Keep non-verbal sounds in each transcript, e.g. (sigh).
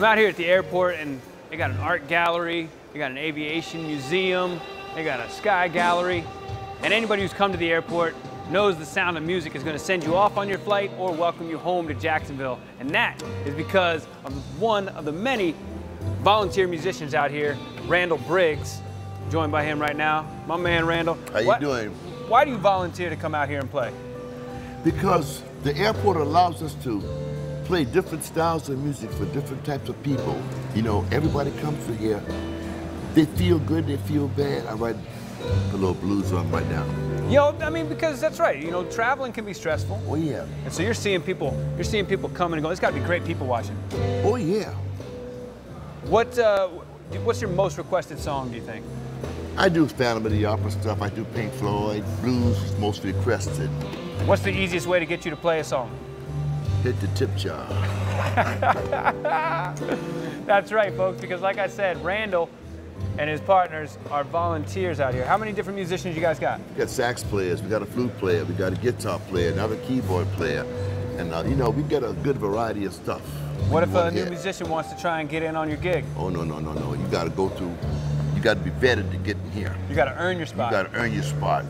I'm out here at the airport and they got an art gallery, they got an aviation museum, they got a sky gallery. And anybody who's come to the airport knows the sound of music is going to send you off on your flight or welcome you home to Jacksonville. And that is because of one of the many volunteer musicians out here, Randall Briggs, joined by him right now. My man, Randall. How you doing? Why do you volunteer to come out here and play? Because the airport allows us to play different styles of music for different types of people. You know, everybody comes to here. They feel good, they feel bad. I write a little blues on right now. You know, I mean, because that's right. You know, traveling can be stressful. Oh yeah. And so you're seeing people, you're seeing people coming and going. It's got to be great people watching. Oh yeah. What, uh, what's your most requested song? Do you think? I do Phantom of the Opera stuff. I do Pink Floyd. Blues is most requested. What's the easiest way to get you to play a song? Hit the tip jar. (laughs) That's right, folks, because like I said, Randall and his partners are volunteers out here. How many different musicians you guys got? We got sax players, we got a flute player, we got a guitar player, another keyboard player. And, uh, you know, we get a good variety of stuff. What if a new musician wants to try and get in on your gig? Oh, no, no, no, no. You got to go through, you got to be vetted to get in here. You got to earn your spot. You got to earn your spot.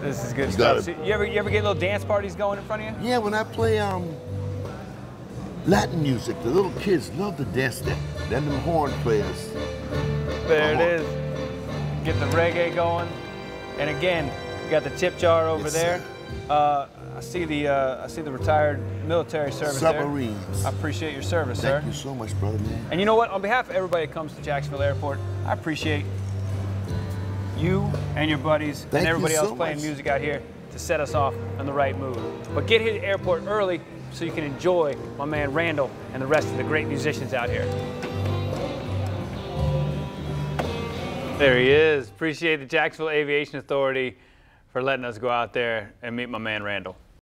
This is good you stuff. So you ever you ever get little dance parties going in front of you? Yeah, when I play um Latin music, the little kids love to dance that. Then them horn players. There it Get the reggae going. And again, you got the tip jar over Yes, there. Uh, I see the uh, I see the retired military service there. Submarines. I appreciate your service, Thank sir. Thank you so much, brother man. And you know what? On behalf of everybody that comes to Jacksonville Airport, I appreciate you and your buddies Thank and everybody else so playing much. music out here to set us off in the right mood. But get here to the airport early so you can enjoy my man Randall and the rest of the great musicians out here. There he is. Appreciate the Jacksonville Aviation Authority for letting us go out there and meet my man Randall.